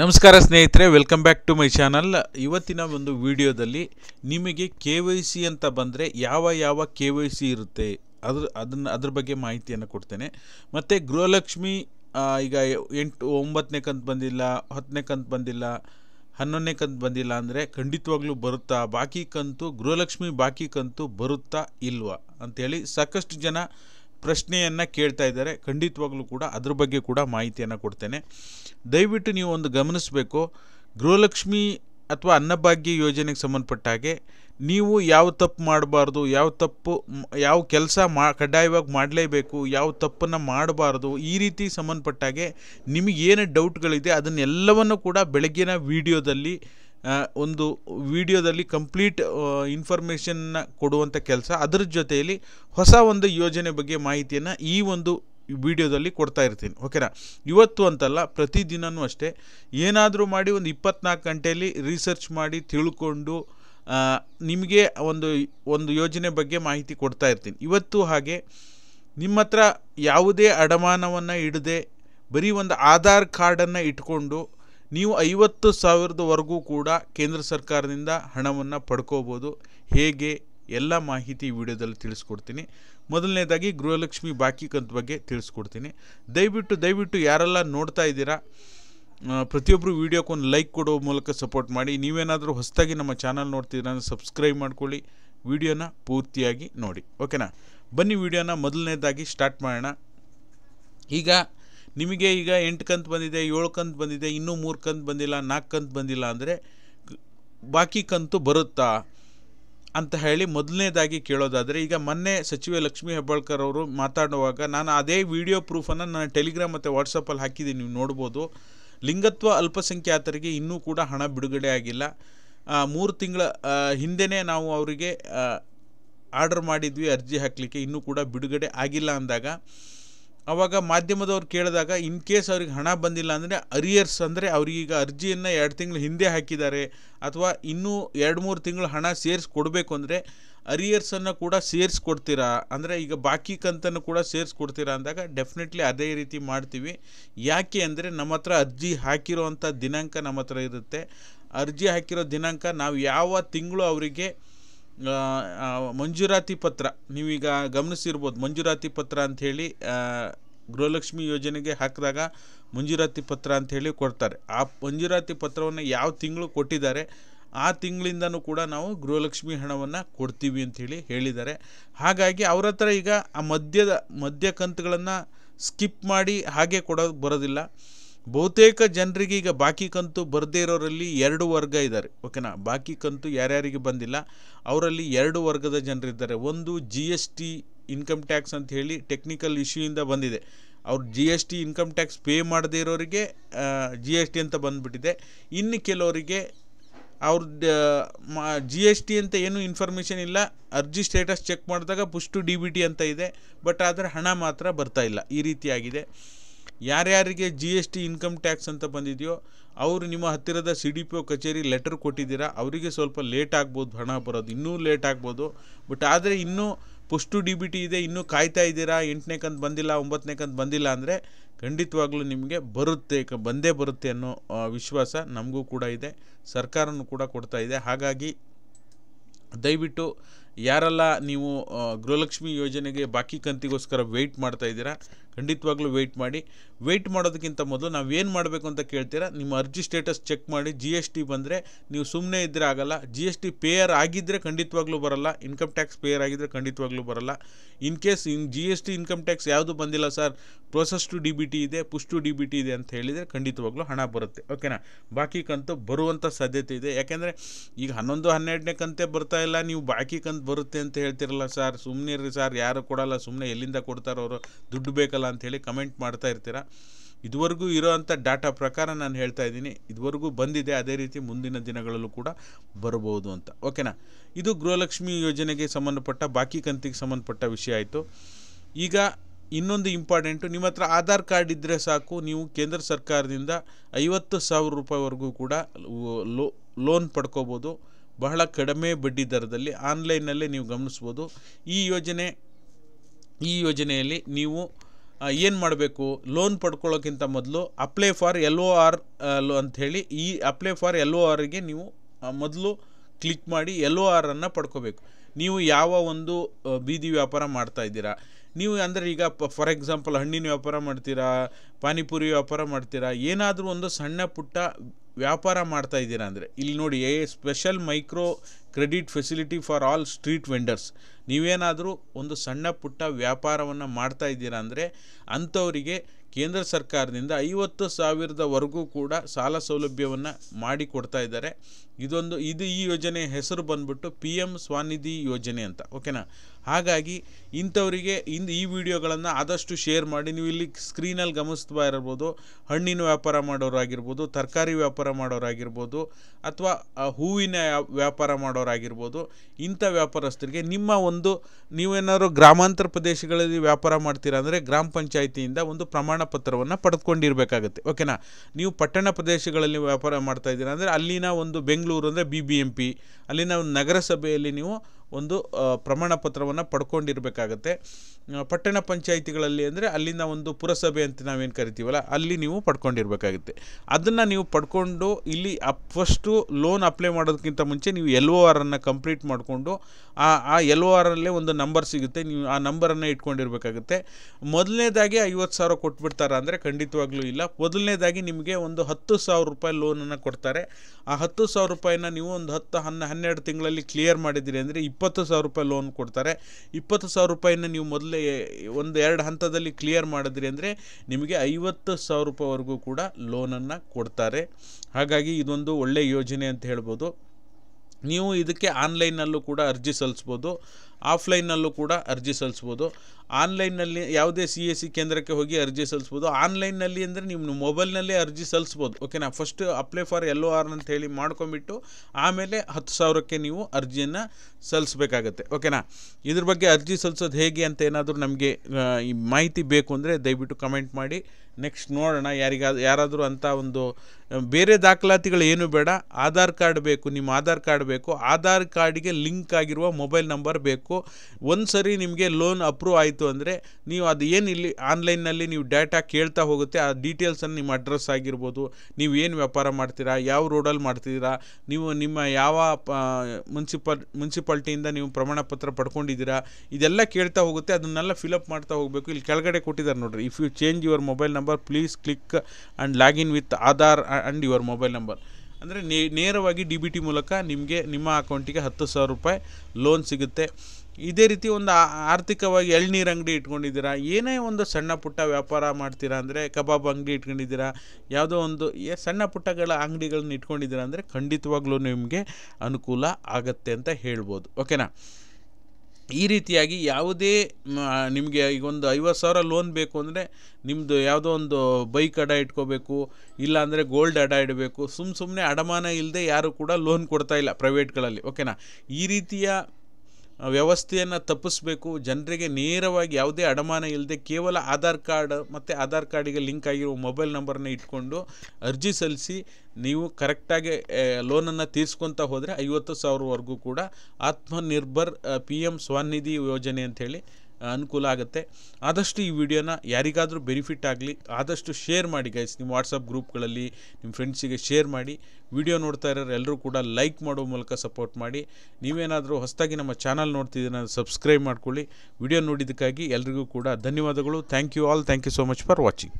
ನಮಸ್ಕಾರ ಸ್ನೇಹಿತರೆ welcome back to my channel ಇವತ್ತಿನ ಒಂದು ವಿಡಿಯೋದಲ್ಲಿ ನಿಮಗೆ ಕೆ ವೈ ಸಿ ಅಂತ ಬಂದರೆ ಯಾವ ಯಾವ ಕೆ ವೈ ಸಿ ಇರುತ್ತೆ? ಅದ್ರ, ಅದನ್ನು, ಅದ್ರ ಬಗ್ಗೆ ಮಾಹಿತಿಯನ್ನು ಕೊಡ್ತೇನೆ. ಮತ್ತು ಗೃಹಲಕ್ಷ್ಮಿ ಈಗ ಎಂಟು, ಒಂಬತ್ತನೇ ಕಂತು ಬಂದಿಲ್ಲ, ಹತ್ತನೇ ಕಂತು ಬಂದಿಲ್ಲ, ಹನ್ನೊಂದನೇ ಕಂತು ಬಂದಿಲ್ಲ ಅಂದರೆ ಖಂಡಿತವಾಗ್ಲೂ ಬರುತ್ತಾ? ಬಾಕಿ ಕಂತು, ಗೃಹಲಕ್ಷ್ಮಿ ಬಾಕಿ ಕಂತು ಬರುತ್ತಾ ಇಲ್ವಾ? ಅಂಥೇಳಿ ಸಾಕಷ್ಟು ಜನ ಪ್ರಶ್ನೆಯನ್ನು ಕೇಳ್ತಾ ಇದ್ದಾರೆ. ಖಂಡಿತವಾಗ್ಲೂ ಕೂಡ ಅದ್ರ ಬಗ್ಗೆ ಕೂಡ ಮಾಹಿತಿಯನ್ನು ಕೊಡ್ತೇನೆ. ದಯವಿಟ್ಟು ನೀವು ಒಂದು ಗಮನಿಸಬೇಕು. ಗೃಹಲಕ್ಷ್ಮಿ ಅಥವಾ ಅನ್ನಭಾಗ್ಯ ಯೋಜನೆಗೆ ಸಂಬಂಧಪಟ್ಟ ಹಾಗೆ ನೀವು ಯಾವ ತಪ್ಪು ಮಾಡಬಾರ್ದು, ಯಾವ ತಪ್ಪು ಯಾವ ಕೆಲಸ ಮಾ, ಕಡ್ಡಾಯವಾಗಿ ಮಾಡಲೇಬೇಕು, ಯಾವ ತಪ್ಪನ್ನು ಮಾಡಬಾರ್ದು ಈ ರೀತಿ ಸಂಬಂಧಪಟ್ಟಾಗೆ ನಿಮಗೇನು ಡೌಟ್ಗಳಿದೆ ಅದನ್ನೆಲ್ಲವನ್ನು ಕೂಡ ಬೆಳಗ್ಗಿನ ವಿಡಿಯೋದಲ್ಲಿ ಒಂದು ವಿಡಿಯೋದಲ್ಲಿ ಕಂಪ್ಲೀಟ್ ಇನ್ಫಾರ್ಮೇಷನ್ನ ಕೊಡುವಂಥ ಕೆಲಸ, ಅದರ ಜೊತೆಯಲ್ಲಿ ಹೊಸ ಒಂದು ಯೋಜನೆ ಬಗ್ಗೆ ಮಾಹಿತಿಯನ್ನು ಈ ಒಂದು ವಿಡಿಯೋದಲ್ಲಿ ಕೊಡ್ತಾ ಇರ್ತೀನಿ ಓಕೆನಾ ಇವತ್ತು ಅಂತಲ್ಲ ಪ್ರತಿದಿನವೂ ಅಷ್ಟೇ, ಏನಾದರೂ ಮಾಡಿ ಒಂದು ಇಪ್ಪತ್ನಾಲ್ಕು ಗಂಟೆಯಲ್ಲಿ ರಿಸರ್ಚ್ ಮಾಡಿ ತಿಳ್ಕೊಂಡು ನಿಮಗೆ ಒಂದು ಒಂದು ಯೋಜನೆ ಬಗ್ಗೆ ಮಾಹಿತಿ ಕೊಡ್ತಾ ಇರ್ತೀನಿ. ಇವತ್ತು ಹಾಗೆ, ನಿಮ್ಮ ಹತ್ರ ಯಾವುದೇ ಅಡಮಾನವನ್ನು ಇಡದೆ, ಬರೀ ಒಂದು ಆಧಾರ್ ಕಾರ್ಡನ್ನು ಇಟ್ಕೊಂಡು ನೀವು ಐವತ್ತು ಸಾವಿರದವರೆಗೂ ಕೂಡ ಕೇಂದ್ರ ಸರ್ಕಾರದಿಂದ ಹಣವನ್ನು ಪಡ್ಕೋಬೋದು. ಹೇಗೆ? ಎಲ್ಲ ಮಾಹಿತಿ ವಿಡಿಯೋದಲ್ಲಿ ತಿಳಿಸ್ಕೊಡ್ತೀನಿ. ಮೊದಲನೇದಾಗಿ ಗೃಹಲಕ್ಷ್ಮಿ ಬಾಕಿ ಕಂತು ಬಗ್ಗೆ ತಿಳಿಸ್ಕೊಡ್ತೀನಿ. ದಯವಿಟ್ಟು ದಯವಿಟ್ಟು ಯಾರೆಲ್ಲ ನೋಡ್ತಾ ಇದ್ದೀರಾ ಪ್ರತಿಯೊಬ್ಬರು ವೀಡಿಯೋಕ್ಕೊಂದು ಲೈಕ್ ಕೊಡೋ ಮೂಲಕ ಸಪೋರ್ಟ್ ಮಾಡಿ. ನೀವೇನಾದರೂ ಹೊಸದಾಗಿ ನಮ್ಮ ಚಾನಲ್ ನೋಡ್ತಿದ್ದೀರಾ ಅಂದರೆ ಸಬ್ಸ್ಕ್ರೈಬ್ ಮಾಡ್ಕೊಳ್ಳಿ. ವಿಡಿಯೋನ ಪೂರ್ತಿಯಾಗಿ ನೋಡಿ. ಓಕೆನಾ? ಬನ್ನಿ ವಿಡಿಯೋನ ಮೊದಲನೇದಾಗಿ ಸ್ಟಾರ್ಟ್ ಮಾಡೋಣ. ಈಗ ನಿಮಗೆ ಈಗ ಎಂಟು ಕಂತು ಬಂದಿದೆ, ಏಳು ಕಂತು ಬಂದಿದೆ, ಇನ್ನೂ ಮೂರು ಕಂತು ಬಂದಿಲ್ಲ, ನಾಲ್ಕು ಕಂತು ಬಂದಿಲ್ಲ ಅಂದರೆ ಬಾಕಿ ಕಂತು ಬರುತ್ತಾ ಅಂತ ಹೇಳಿ ಮೊದಲನೇದಾಗಿ ಕೇಳೋದಾದರೆ, ಈಗ ಮೊನ್ನೆ ಸಚಿವೆ ಲಕ್ಷ್ಮೀ ಹೆಬ್ಬಾಳ್ಕರ್ ಅವರು ಮಾತಾಡುವಾಗ ನಾನು ಅದೇ ವಿಡಿಯೋ ಪ್ರೂಫನ್ನು ನಾನು ಟೆಲಿಗ್ರಾಮ್ ಮತ್ತು ವಾಟ್ಸಪ್ಪಲ್ಲಿ ಹಾಕಿದ್ದೀನಿ, ನೀವು ನೋಡ್ಬೋದು. ಲಿಂಗತ್ವ ಅಲ್ಪಸಂಖ್ಯಾತರಿಗೆ ಇನ್ನೂ ಕೂಡ ಹಣ ಬಿಡುಗಡೆ ಆಗಿಲ್ಲ. ಮೂರು ತಿಂಗಳ ಹಿಂದೆಯೇ ನಾವು ಅವರಿಗೆ ಆರ್ಡರ್ ಮಾಡಿದ್ವಿ, ಅರ್ಜಿ ಹಾಕಲಿಕ್ಕೆ ಇನ್ನೂ ಕೂಡ ಬಿಡುಗಡೆ ಆಗಿಲ್ಲ ಅಂದಾಗ ಅವಾಗ ಮಾಧ್ಯಮದವ್ರು ಕೇಳಿದಾಗ, ಇನ್ ಕೇಸ್ ಅವ್ರಿಗೆ ಹಣ ಬಂದಿಲ್ಲ ಅಂದರೆ ಅರಿಯರ್ಸ್ ಅಂದರೆ ಅವ್ರಿಗೀಗ ಅರ್ಜಿಯನ್ನು ಎರಡು ತಿಂಗಳು ಹಿಂದೆ ಹಾಕಿದ್ದಾರೆ ಅಥವಾ ಇನ್ನೂ ಎರಡು ಮೂರು ತಿಂಗಳು ಹಣ ಸೇರಿಸಿ ಕೊಡಬೇಕು ಅಂದರೆ ಅರಿಯರ್ಸನ್ನು ಕೂಡ ಸೇರಿಸ್ಕೊಡ್ತೀರಾ? ಅಂದರೆ ಈಗ ಬಾಕಿ ಕಂತನ್ನು ಕೂಡ ಸೇರಿಸ್ಕೊಡ್ತೀರಾ? ಅಂದಾಗ, ಡೆಫಿನೆಟ್ಲಿ ಅದೇ ರೀತಿ ಮಾಡ್ತೀವಿ. ಯಾಕೆ ಅಂದರೆ ನಮ್ಮ ಹತ್ರ ಅರ್ಜಿ ಹಾಕಿರೋವಂಥ ದಿನಾಂಕ ನಮ್ಮ ಹತ್ರ ಇರುತ್ತೆ. ಅರ್ಜಿ ಹಾಕಿರೋ ದಿನಾಂಕ ನಾವು ಯಾವ ತಿಂಗಳು ಅವರಿಗೆ ಮಂಜೂರಾತಿ ಪತ್ರ. ನೀವೀಗ ಗಮನಿಸಿರ್ಬೋದು, ಮಂಜೂರಾತಿ ಪತ್ರ ಅಂಥೇಳಿ ಗೃಹಲಕ್ಷ್ಮಿ ಯೋಜನೆಗೆ ಹಾಕಿದಾಗ ಮಂಜೂರಾತಿ ಪತ್ರ ಅಂಥೇಳಿ ಕೊಡ್ತಾರೆ. ಆ ಮಂಜೂರಾತಿ ಪತ್ರವನ್ನು ಯಾವ ತಿಂಗಳು ಕೊಟ್ಟಿದ್ದಾರೆ, ಆ ತಿಂಗಳಿಂದನೂ ಕೂಡ ನಾವು ಗೃಹಲಕ್ಷ್ಮಿ ಹಣವನ್ನು ಕೊಡ್ತೀವಿ ಅಂಥೇಳಿ ಹೇಳಿದ್ದಾರೆ. ಹಾಗಾಗಿ ಅವ್ರ ಹತ್ರ ಈಗ ಆ ಮದ್ಯದ ಮದ್ಯ ಕಂತುಗಳನ್ನು ಸ್ಕಿಪ್ ಮಾಡಿ ಹಾಗೆ ಕೊಡೋದು ಬರೋದಿಲ್ಲ. ಬಹುತೇಕ ಜನರಿಗೆ ಈಗ ಬಾಕಿ ಕಂತು ಬರದೇ ಇರೋರಲ್ಲಿ ಎರಡು ವರ್ಗ ಇದ್ದಾರೆ ಓಕೆನಾ ಬಾಕಿ ಕಂತು ಯಾರ್ಯಾರಿಗೆ ಬಂದಿಲ್ಲ, ಅವರಲ್ಲಿ ಎರಡು ವರ್ಗದ ಜನರಿದ್ದಾರೆ. ಒಂದು G S T income tax ಅಂತ ಹೇಳಿ ಟೆಕ್ನಿಕಲ್ ಇಶ್ಯೂಯಿಂದ ಬಂದಿದೆ. ಅವ್ರು G S T income tax pay ಮಾಡದೇ ಇರೋರಿಗೆ ಜಿ ಎಸ್ ಟಿ ಅಂತ ಬಂದುಬಿಟ್ಟಿದೆ. ಇನ್ನು ಕೆಲವರಿಗೆ ಅವ್ರದ್ದು ಜಿ ಎಸ್ ಟಿ ಅಂತ ಏನು ಇನ್ಫಾರ್ಮೇಷನ್ ಇಲ್ಲ. ಅರ್ಜಿ ಸ್ಟೇಟಸ್ ಚೆಕ್ ಮಾಡಿದಾಗ ಪುಷ್ಟು ಡಿ ಬಿ ಟಿ ಅಂತ ಇದೆ ಬಟ್ ಆದರೆ ಹಣ ಮಾತ್ರ ಬರ್ತಾ ಇಲ್ಲ. ಈ ರೀತಿಯಾಗಿದೆ ಯಾರ್ಯಾರಿಗೆ G S T income tax ಅಂತ ಬಂದಿದೆಯೋ, ಅವರು ನಿಮ್ಮ ಹತ್ತಿರದ ಸಿ ಡಿ ಪಿ ಒ ಕಚೇರಿ ಲೆಟರ್ ಕೊಟ್ಟಿದ್ದೀರಾ, ಅವರಿಗೆ ಸ್ವಲ್ಪ ಲೇಟ್ ಆಗ್ಬೋದು, ಹಣ ಬರೋದು, ಇನ್ನೂ ಲೇಟ್ ಆಗ್ಬೋದು. ಬಟ್ ಆದರೆ ಇನ್ನೂ ಪುಷ್ಟು ಡಿ ಬಿ ಟಿ ಇದೆ, ಇನ್ನೂ ಕಾಯ್ತಾ ಇದ್ದೀರಾ, ಎಂಟನೇ ಕಂತು ಬಂದಿಲ್ಲ, ಒಂಬತ್ತನೇ ಕಂತು ಬಂದಿಲ್ಲ ಅಂದರೆ ಖಂಡಿತವಾಗ್ಲೂ ನಿಮಗೆ ಬರುತ್ತೆ ಬಂದೇ ಬರುತ್ತೆ ಅನ್ನೋ ವಿಶ್ವಾಸ ನಮಗೂ ಕೂಡ ಇದೆ, ಸರ್ಕಾರನೂ ಕೂಡ ಕೊಡ್ತಾ ಇದೆ. ಹಾಗಾಗಿ ದಯವಿಟ್ಟು ಯಾರೆಲ್ಲ ನೀವು ಗೃಹಲಕ್ಷ್ಮಿ ಯೋಜನೆಗೆ ಬಾಕಿ ಕಂತಿಗೋಸ್ಕರ ವೆಯ್ಟ್ ಮಾಡ್ತಾ ಇದ್ದೀರಾ, ಖಂಡಿತವಾಗ್ಲೂ ವೆಯ್ಟ್ ಮಾಡಿ. ವೆಯ್ಟ್ ಮಾಡೋದಕ್ಕಿಂತ ಮೊದಲು ನಾವೇನು ಮಾಡಬೇಕು ಅಂತ ಕೇಳ್ತೀರಾ, ನಿಮ್ಮ ಅರ್ಜಿ ಸ್ಟೇಟಸ್ ಚೆಕ್ ಮಾಡಿ ಜಿ ಎಸ್ ಟಿ ಬಂದರೆ ನೀವು ಸುಮ್ಮನೆ ಇದ್ದರೆ ಆಗಲ್ಲ. ಜಿ ಎಸ್ ಟಿ ಪೇಯರ್ ಆಗಿದ್ದರೆ ಖಂಡಿತವಾಗ್ಲೂ ಬರಲ್ಲ. ಇನ್ಕಮ್ ಟ್ಯಾಕ್ಸ್ ಪೇಯರ್ ಆಗಿದ್ದರೆ ಖಂಡಿತವಾಗ್ಲೂ ಬರಲ್ಲ. In case in G S T income tax ಯಾವುದು ಬಂದಿಲ್ಲ sir process to D B T ಇದೆ push to D B T ಇದೆ ಅಂತ ಹೇಳಿದರೆ ಖಂಡಿತವಾಗ್ಲೂ ಹಣ ಬರುತ್ತೆ. ಓಕೆನಾ ಬಾಕಿ ಕಂತು ಬರುವಂಥ ಸಾಧ್ಯತೆ ಇದೆ. ಯಾಕೆಂದರೆ ಈಗ ಹನ್ನೊಂದು ಹನ್ನೆರಡನೇ ಕಂತೆ ಬರ್ತಾ ಇಲ್ಲ, ನೀವು ಬಾಕಿ ಕಂತು ಬರುತ್ತೆ ಅಂತ ಹೇಳ್ತಿರಲ್ಲ ಸರ್. ಸುಮ್ಮನೆ ಇರ್ರಿ ಸರ್. ಯಾರು ಕೊಡಲ್ಲ ಸುಮ್ಮನೆ ಎಲ್ಲಿಂದ ಕೊಡ್ತಾರೋ ಅವರು ದುಡ್ಡು ಬೇಕಲ್ಲ ಅಂಥೇಳಿ ಕಮೆಂಟ್ ಮಾಡ್ತಾ ಇರ್ತೀರ? ಇದುವರೆಗೂ ಇರೋವಂಥ ಡಾಟಾ ಪ್ರಕಾರ ನಾನು ಹೇಳ್ತಾ ಇದ್ದೀನಿ. ಇದುವರೆಗೂ ಬಂದಿದೆ, ಅದೇ ರೀತಿ ಮುಂದಿನ ದಿನಗಳಲ್ಲೂ ಕೂಡ ಬರಬಹುದು ಅಂತ. ಓಕೆನಾ? ಇದು ಗೃಹಲಕ್ಷ್ಮಿ ಯೋಜನೆಗೆ ಸಂಬಂಧಪಟ್ಟ, ಬಾಕಿ ಕಂತಿಗೆ ಸಂಬಂಧಪಟ್ಟ ವಿಷಯ ಆಯಿತು. ಈಗ ಇನ್ನೊಂದು ಇಂಪಾರ್ಟೆಂಟು, ನಿಮ್ಮ ಹತ್ರ ಆಧಾರ್ ಕಾರ್ಡ್ ಇದ್ದರೆ ಸಾಕು. ನೀವು ಕೇಂದ್ರ ಸರ್ಕಾರದಿಂದ ಐವತ್ತು ಸಾವಿರ ರೂಪಾಯಿವರೆಗೂ ಕೂಡ ಲೋನ್ ಪಡ್ಕೋಬೋದು. ಬಹಳ ಕಡಿಮೆ ಬಡ್ಡಿ ದರದಲ್ಲಿ ಆನ್ಲೈನಲ್ಲೇ ನೀವು ಗಮನಿಸ್ಬೋದು. ಈ ಯೋಜನೆ, ಈ ಯೋಜನೆಯಲ್ಲಿ ನೀವು ಏನು ಮಾಡಬೇಕು? ಲೋನ್ ಪಡ್ಕೊಳ್ಳೋಕ್ಕಿಂತ ಮೊದಲು apply for L O R ಅಂಥೇಳಿ ಈ ಅಪ್ಲೈ ಫಾರ್ ಎಲ್ ಒ ಆರ್ಗೆ ನೀವು ಮೊದಲು ಕ್ಲಿಕ್ ಮಾಡಿ ಎಲ್ ಒ ಆರನ್ನು ಪಡ್ಕೋಬೇಕು. ನೀವು ಯಾವ ಒಂದು ಬೀದಿ ವ್ಯಾಪಾರ ಮಾಡ್ತಾ ಇದ್ದೀರಾ? ನೀವು ಅಂದರೆ ಈಗ ಫಾರ್ ಎಕ್ಸಾಂಪಲ್ ಹಣ್ಣಿನ ವ್ಯಾಪಾರ ಮಾಡ್ತೀರಾ, ಪಾನಿಪುರಿ ವ್ಯಾಪಾರ ಮಾಡ್ತೀರಾ, ಏನಾದರೂ ಒಂದು ಸಣ್ಣ ಪುಟ್ಟ ವ್ಯಾಪಾರ ಮಾಡ್ತಾ ಇದ್ದೀರಾ ಅಂದರೆ, ಇಲ್ಲಿ ನೋಡಿ, a special micro credit facility for all street vendors ನೀವೇನಾದರೂ ಒಂದು ಸಣ್ಣ ಪುಟ್ಟ ವ್ಯಾಪಾರವನ್ನು ಮಾಡ್ತಾ ಇದ್ದೀರಾ ಅಂದರೆ, ಅಂಥವರಿಗೆ ಕೇಂದ್ರ ಸರ್ಕಾರದಿಂದ ಐವತ್ತು ಸಾವಿರದವರೆಗೂ ಕೂಡ ಸಾಲ ಸೌಲಭ್ಯವನ್ನು ಮಾಡಿಕೊಡ್ತಾ ಇದ್ದಾರೆ. ಇದೊಂದು, ಇದು ಈ ಯೋಜನೆ ಹೆಸರು ಬಂದ್ಬಿಟ್ಟು ಪಿ ಎಂ ಸ್ವಾನಿಧಿ ಯೋಜನೆ ಅಂತ ಓಕೆನಾ ಹಾಗಾಗಿ ಇಂಥವರಿಗೆ ಇಂದು ಈ ವಿಡಿಯೋಗಳನ್ನು ಆದಷ್ಟು ಶೇರ್ ಮಾಡಿ. ನೀವು ಇಲ್ಲಿ ಸ್ಕ್ರೀನಲ್ಲಿ ಗಮನಿಸ್ತಾ ಇರ್ಬೋದು ಹಣ್ಣಿನ ವ್ಯಾಪಾರ ಮಾಡೋರಾಗಿರ್ಬೋದು, ತರಕಾರಿ ವ್ಯಾಪಾರ ಮಾಡೋರಾಗಿರ್ಬೋದು, ಅಥವಾ ಹೂವಿನ ವ್ಯಾಪಾರ ಮಾಡೋರಾಗಿರ್ಬೋದು, ಇಂಥ ವ್ಯಾಪಾರಸ್ಥರಿಗೆ ನಿಮ್ಮ ಒಂದು, ನೀವೇನಾದ್ರು ಗ್ರಾಮಾಂತರ ಪ್ರದೇಶಗಳಲ್ಲಿ ವ್ಯಾಪಾರ ಮಾಡ್ತೀರಾ ಅಂದರೆ ಗ್ರಾಮ ಪಂಚಾಯಿತಿಯಿಂದ ಒಂದು ಪ್ರಮಾಣ ಪತ್ರವನ್ನು ಪಡೆದುಕೊಂಡಿರಬೇಕಾಗತ್ತೆ ಓಕೆನಾ ನೀವು ಪಟ್ಟಣ ಪ್ರದೇಶಗಳಲ್ಲಿ ವ್ಯಾಪಾರ ಮಾಡ್ತಾ ಇದ್ದೀರಾ ಅಂದರೆ ಅಲ್ಲಿನ ಒಂದು ಬೆಂಗಳೂರು ಅಂದರೆ ಬಿ ಬಿ ಎಂ ಪಿ ಅಲ್ಲಿನ ನಗರಸಭೆಯಲ್ಲಿ ನೀವು ಒಂದು ಪ್ರಮಾಣ ಪತ್ರವನ್ನು ಪಡ್ಕೊಂಡಿರಬೇಕಾಗತ್ತೆ. ಪಟ್ಟಣ ಪಂಚಾಯಿತಿಗಳಲ್ಲಿ ಅಂದರೆ ಅಲ್ಲಿನ ಒಂದು ಪುರಸಭೆ ಅಂತ ನಾವೇನು ಕರಿತೀವಲ್ಲ, ಅಲ್ಲಿ ನೀವು ಪಡ್ಕೊಂಡಿರಬೇಕಾಗುತ್ತೆ. ಅದನ್ನು ನೀವು ಪಡ್ಕೊಂಡು ಇಲ್ಲಿ ಅಪ್ ಫಸ್ಟು ಲೋನ್ ಅಪ್ಲೈ ಮಾಡೋದಕ್ಕಿಂತ ಮುಂಚೆ ನೀವು ಎಲ್ ಓ ಆರನ್ನು ಕಂಪ್ಲೀಟ್ ಮಾಡಿಕೊಂಡು, ಆ ಆ ಎಲ್ ಒ ಆರಲ್ಲೇ ಒಂದು ನಂಬರ್ ಸಿಗುತ್ತೆ, ನೀವು ಆ ನಂಬರನ್ನು ಇಟ್ಕೊಂಡಿರಬೇಕಾಗುತ್ತೆ. ಮೊದಲನೇದಾಗಿ ಐವತ್ತು ಸಾವಿರ ಕೊಟ್ಬಿಡ್ತಾರ ಅಂದರೆ ಖಂಡಿತವಾಗ್ಲೂ ಇಲ್ಲ. ಮೊದಲನೇದಾಗಿ ನಿಮಗೆ ಒಂದು ಹತ್ತು ಸಾವಿರ ರೂಪಾಯಿ ಲೋನನ್ನು ಕೊಡ್ತಾರೆ. ಆ ಹತ್ತು ಸಾವಿರ ರೂಪಾಯಿನ ನೀವು ಒಂದು ಹತ್ತು, ಹನ್ನ, ಹನ್ನೆರಡು ತಿಂಗಳಲ್ಲಿ ಕ್ಲಿಯರ್ ಮಾಡಿದ್ದೀರಿ ಅಂದರೆ ಇಪ್ಪತ್ತು ಸಾವಿರ ರೂಪಾಯಿ ಲೋನ್ ಕೊಡ್ತಾರೆ. ಇಪ್ಪತ್ತು ಸಾವಿರ ರೂಪಾಯಿನ ನೀವು ಮೊದಲೇ ಒಂದು ಎರಡು ಹಂತದಲ್ಲಿ ಕ್ಲಿಯರ್ ಮಾಡಿದ್ರಿ ಅಂದರೆ ನಿಮಗೆ ಐವತ್ತು ಸಾವಿರ ರೂಪಾಯಿವರೆಗೂ ಕೂಡ ಲೋನನ್ನು ಕೊಡ್ತಾರೆ. ಹಾಗಾಗಿ ಇದೊಂದು ಒಳ್ಳೆಯ ಯೋಜನೆ ಅಂತ ಹೇಳ್ಬೋದು. ನೀವು ಇದಕ್ಕೆ ಆನ್ಲೈನಲ್ಲೂ ಕೂಡ ಅರ್ಜಿ ಸಲ್ಲಿಸ್ಬೋದು. ಆಫ್ಲೈನಲ್ಲೂ ಕೂಡ ಅರ್ಜಿ ಸಲ್ಲಿಸ್ಬೋದು. ಆನ್ಲೈನಲ್ಲಿ ಯಾವುದೇ ಸಿ ಎಸ್ ಸಿ ಕೇಂದ್ರಕ್ಕೆ ಹೋಗಿ ಅರ್ಜಿ ಸಲ್ಲಿಸ್ಬೋದು. ಆನ್ಲೈನ್ನಲ್ಲಿ ಅಂದರೆ ನಿಮ್ಮ ಮೊಬೈಲ್ನಲ್ಲೇ ಅರ್ಜಿ ಸಲ್ಲಿಸ್ಬೋದು. ಓಕೆನಾ? First apply for L O R ಅಂತ ಹೇಳಿ ಮಾಡ್ಕೊಂಬಿಟ್ಟು ಆಮೇಲೆ ಹತ್ತು ಸಾವಿರಕ್ಕೆ ನೀವು ಅರ್ಜಿಯನ್ನು ಸಲ್ಲಿಸ್ಬೇಕಾಗತ್ತೆ. ಓಕೆನಾ? ಇದ್ರ ಬಗ್ಗೆ ಅರ್ಜಿ ಸಲ್ಲಿಸೋದು ಹೇಗೆ ಅಂತ ಏನಾದರೂ ನಮಗೆ ಈ ಮಾಹಿತಿ ಬೇಕು ಅಂದರೆ ದಯವಿಟ್ಟು ಕಮೆಂಟ್ ಮಾಡಿ. ನೆಕ್ಸ್ಟ್ ನೋಡೋಣ ಯಾರಿಗಾದ ಯಾರಾದರೂ ಅಂತ ಒಂದು ಬೇರೆ ದಾಖಲಾತಿಗಳು ಏನು ಬೇಡ. ಆಧಾರ್ ಕಾರ್ಡ್ ಬೇಕು, ನಿಮ್ಮ ಆಧಾರ್ ಕಾರ್ಡ್ ಬೇಕು. ಆಧಾರ್ ಕಾರ್ಡಿಗೆ ಲಿಂಕ್ ಆಗಿರುವ ಮೊಬೈಲ್ ನಂಬರ್ ಬೇಕು. ಒಂದು ಸರಿ ನಿಮಗೆ ಲೋನ್ ಅಪ್ರೂವ್ ಆಯಿತು ಅಂದರೆ ನೀವು ಅದು ಏನು ಇಲ್ಲಿ ಆನ್ಲೈನ್ನಲ್ಲಿ ನೀವು ಡೇಟಾ ಕೇಳ್ತಾ ಹೋಗುತ್ತೆ, ಆ ಡೀಟೇಲ್ಸನ್ನು ನಿಮ್ಮ ಅಡ್ರೆಸ್ ಆಗಿರ್ಬೋದು, ನೀವು ಏನು ವ್ಯಾಪಾರ ಮಾಡ್ತೀರಾ, ಯಾವ ರೋಡಲ್ಲಿ ಮಾಡ್ತಿದ್ದೀರಾ, ನೀವು ನಿಮ್ಮ ಯಾವ ಮುನ್ಸಿಪಲ್ ಮುನ್ಸಿಪಾಲ್ಟಿಯಿಂದ ನೀವು ಪ್ರಮಾಣ ಪತ್ರ ಪಡ್ಕೊಂಡಿದ್ದೀರಾ, ಇದೆಲ್ಲ ಕೇಳ್ತಾ ಹೋಗುತ್ತೆ, ಅದನ್ನೆಲ್ಲ ಫಿಲಪ್ ಮಾಡ್ತಾ ಹೋಗಬೇಕು. ಇಲ್ಲಿ ಕೆಳಗಡೆ ಕೊಟ್ಟಿದ್ದಾರೆ ನೋಡ್ರಿ if you change your mobile number please click and login with Aadhaar and your mobile number ಅಂದರೆ ನೇರವಾಗಿ ಡಿ ಬಿ ಟಿ ಮೂಲಕ ನಿಮಗೆ ನಿಮ್ಮ ಅಕೌಂಟಿಗೆ ಹತ್ತು ಸಾವಿರ ರೂಪಾಯಿ ಲೋನ್ ಸಿಗುತ್ತೆ. ಇದೇ ರೀತಿ ಒಂದು ಆರ್ಥಿಕವಾಗಿ ಎಳ್ನೀರು ಅಂಗಡಿ ಇಟ್ಕೊಂಡಿದ್ದೀರಾ? ಏನೇ ಒಂದು ಸಣ್ಣ ಪುಟ್ಟ ವ್ಯಾಪಾರ ಮಾಡ್ತೀರಾ ಅಂದರೆ ಕಬಾಬ್ ಅಂಗಡಿ ಇಟ್ಕೊಂಡಿದ್ದೀರಾ? ಯಾವುದೋ ಒಂದು ಸಣ್ಣ ಪುಟ್ಟಗಳ ಅಂಗಡಿಗಳನ್ನ ಇಟ್ಕೊಂಡಿದ್ದೀರಾ ಅಂದರೆ ಖಂಡಿತವಾಗ್ಲೂ ನಿಮಗೆ ಅನುಕೂಲ ಆಗತ್ತೆ ಅಂತ ಹೇಳ್ಬೋದು. ಓಕೆನಾ? ಈ ರೀತಿಯಾಗಿ ಯಾವುದೇ ನಿಮಗೆ ಈಗ ಒಂದು ಐವತ್ತು ಸಾವಿರ ಲೋನ್ ಬೇಕು ಅಂದರೆ ನಿಮ್ಮದು ಯಾವುದೋ ಒಂದು ಬೈಕ್ ಅಡ ಇಟ್ಕೋಬೇಕು ಇಲ್ಲಾಂದರೆ ಗೋಲ್ಡ್ ಅಡ ಇಡಬೇಕು ಸುಮ್ಮ ಸುಮ್ಮನೆ ಅಡಮಾನ ಇಲ್ಲದೆ ಯಾರು ಕೂಡ ಲೋನ್ ಕೊಡ್ತಾ ಇಲ್ಲ ಪ್ರೈವೇಟ್ಗಳಲ್ಲಿ. ಓಕೆನಾ? ಈ ರೀತಿಯ ವ್ಯವಸ್ಥೆಯನ್ನು ತಪ್ಪಿಸ್ಬೇಕು. ಜನರಿಗೆ ನೇರವಾಗಿ ಯಾವುದೇ ಅಡಮಾನ ಇಲ್ಲದೆ ಕೇವಲ ಆಧಾರ್ ಕಾರ್ಡ್ ಮತ್ತು ಆಧಾರ್ ಕಾರ್ಡಿಗೆ ಲಿಂಕ್ ಆಗಿರೋ ಮೊಬೈಲ್ ನಂಬರ್ನ ಇಟ್ಕೊಂಡು ಅರ್ಜಿ ಸಲ್ಲಿಸಿ ನೀವು ಕರೆಕ್ಟಾಗಿ ಲೋನನ್ನು ತೀರಿಸ್ಕೊತ ಹೋದರೆ ಐವತ್ತು ಸಾವಿರವರೆಗೂ ಕೂಡ ಆತ್ಮನಿರ್ಭರ್ ಪಿ ಎಂ ಸ್ವನಿಧಿ ಯೋಜನೆ ಅಂಥೇಳಿ ಅನುಕೂಲ ಆಗುತ್ತೆ. ಆದಷ್ಟು ಈ ವಿಡಿಯೋನ ಯಾರಿಗಾದರೂ ಬೆನಿಫಿಟ್ ಆಗಲಿ, ಆದಷ್ಟು ಶೇರ್ ಮಾಡಿ ಗೈಸ್ ನಿಮ್ಮ ವಾಟ್ಸಪ್ ಗ್ರೂಪ್ಗಳಲ್ಲಿ, ನಿಮ್ಮ ಫ್ರೆಂಡ್ಸಿಗೆ ಶೇರ್ ಮಾಡಿ. ವಿಡಿಯೋ ನೋಡ್ತಾ ಇರೋರು ಎಲ್ಲರೂ ಕೂಡ ಲೈಕ್ ಮಾಡೋ ಮೂಲಕ ಸಪೋರ್ಟ್ ಮಾಡಿ. ನೀವೇನಾದರೂ ಹೊಸದಾಗಿ ನಮ್ಮ ಚಾನಲ್ ನೋಡ್ತಿದ್ದೀರ ಸಬ್ಸ್ಕ್ರೈಬ್ ಮಾಡ್ಕೊಳ್ಳಿ. ವಿಡಿಯೋ ನೋಡಿದ್ದಕ್ಕಾಗಿ ಎಲ್ರಿಗೂ ಕೂಡ ಧನ್ಯವಾದಗಳು. Thank you all thank you so much for watching